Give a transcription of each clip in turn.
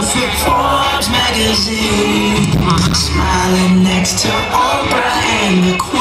That? Forbes magazine. Smiling next to Oprah and the Queen.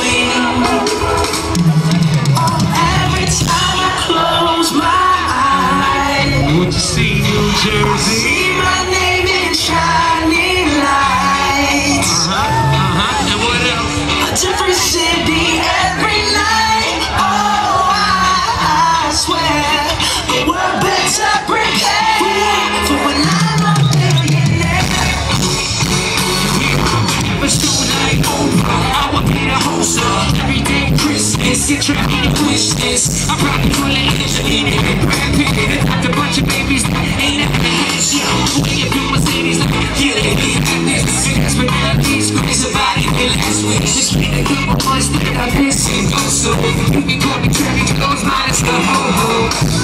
Get trapped in the wish list. I'm probably pulling in it. Brad Pitt, after a bunch of babies. Ain't never had shit. When you feel Mercedes, get it. And this is for melodies. Grace about it. The last week. Just been a couple months that I'm missing. Also, you can call me Travis Jones minus the ho-ho.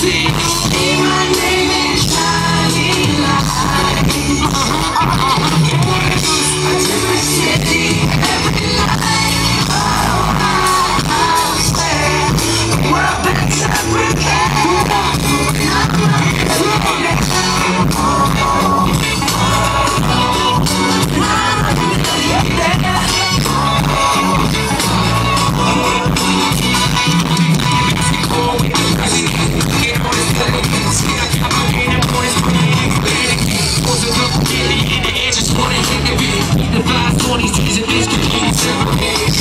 See,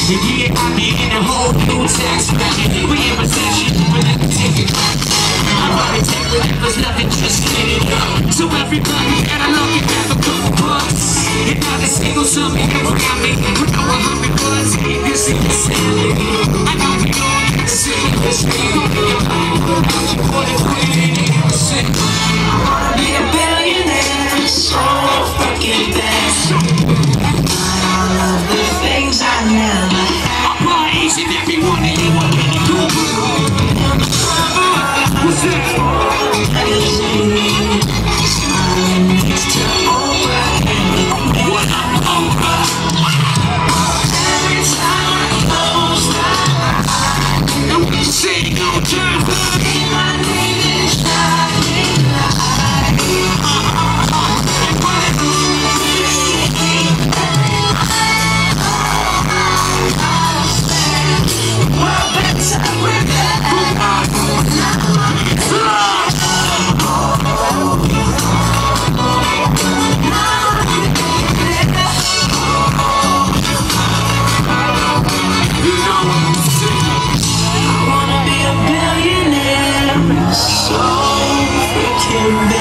Yeah, I be in a whole new tax bracket. We in recession, but let me take it. I'm already take whatever's nothing, just get it. So everybody got a lucky have a couple bucks. And not a single something around me. We know a hundred bucks. This is the salad. I know we all each and every one of you. I